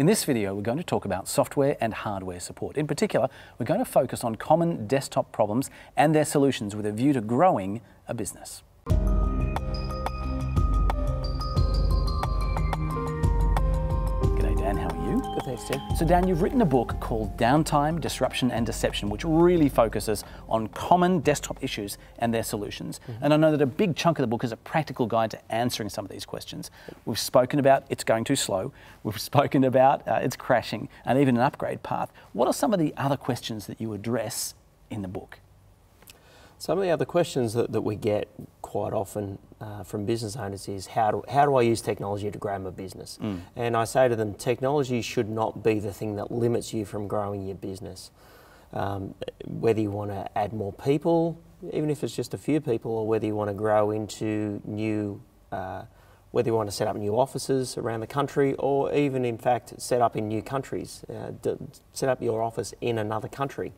In this video, we're going to talk about software and hardware support. In particular, we're going to focus on common desktop problems and their solutions with a view to growing a business. Dan, how are you? Good, thanks, Tim. So Dan, you've written a book called Downtime, Disruption and Deception, which really focuses on common desktop issues and their solutions. Mm-hmm. And I know that a big chunk of the book is a practical guide to answering some of these questions. We've spoken about it's going too slow. We've spoken about uh, it's crashing and even an upgrade path. What are some of the other questions that you address in the book? Some of the other questions that, that we get quite often uh, from business owners is how do, how do I use technology to grow my business? Mm. And I say to them, technology should not be the thing that limits you from growing your business. Um, whether you want to add more people, even if it's just a few people, or whether you want to grow into new, uh, whether you want to set up new offices around the country, or even in fact set up in new countries, uh, set up your office in another country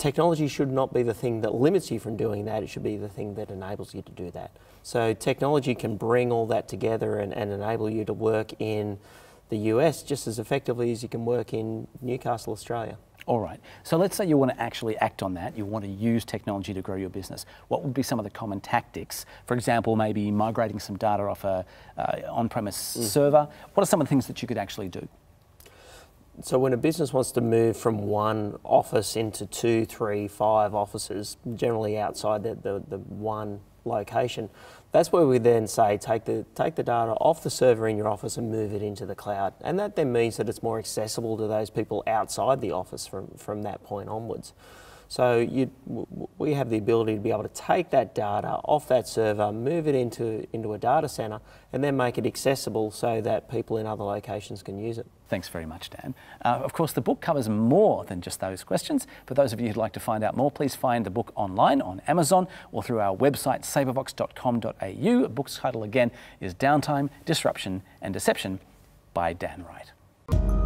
technology should not be the thing that limits you from doing that, it should be the thing that enables you to do that. So technology can bring all that together and, and enable you to work in the US just as effectively as you can work in Newcastle, Australia. All right. So let's say you want to actually act on that. You want to use technology to grow your business. What would be some of the common tactics? For example, maybe migrating some data off a uh, on-premise Mm. server. What are some of the things that you could actually do? So when a business wants to move from one office into two, three, five offices, generally outside the, the, the one location, that's where we then say take the take the data off the server in your office and move it into the cloud. And that then means that it's more accessible to those people outside the office from, from that point onwards. So you, we have the ability to be able to take that data off that server, move it into, into a data center, and then make it accessible so that people in other locations can use it. Thanks very much, Dan. Uh, of course, the book covers more than just those questions. For those of you who'd like to find out more, please find the book online on Amazon or through our website, sabervox.com.au. The book's title again is Downtime, Disruption and Deception by Dan Wright.